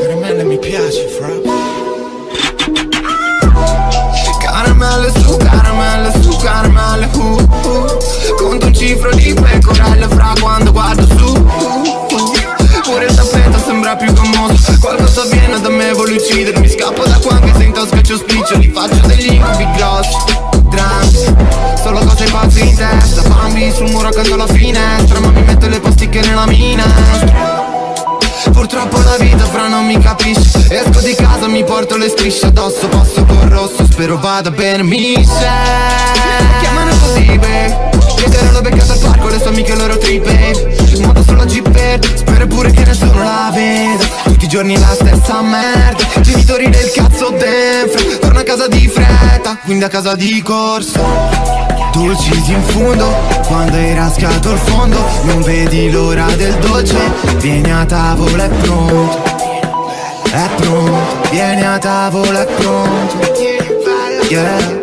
Caramelle mi piace, fra. Caramelle su, caramelle su, caramelle uh, uh. Conto un cifro di pecorelle fra quando guardo su. Uh, Pure il tappeto sembra più commosso Qualcosa viene da me, vuole uccidermi. Scappo da qua anche se in tasca c'ho spiccioli Faccio degli incubi grossi. Sul muro accanto alla finestra Ma mi metto le pasticche nella minestra Purtroppo la vita fra non mi capisce. Esco di casa, mi porto le strisce addosso Passo col rosso, spero vada bene Mi sei Chiamano così, babe. Chiedere l'ho beccata al parco, le sue amiche loro tripe. Moto sulla jeep verde, spero pure che nessuno la veda. Tutti i giorni la stessa merda. Genitori del cazzo dentro Torno a casa di fretta, quindi a casa di corsa Dolci in fondo, quando hai rascato il fondo Non vedi l'ora del dolce, vieni a tavola è pronto. È pronto, vieni a tavola è pronto. Yeah,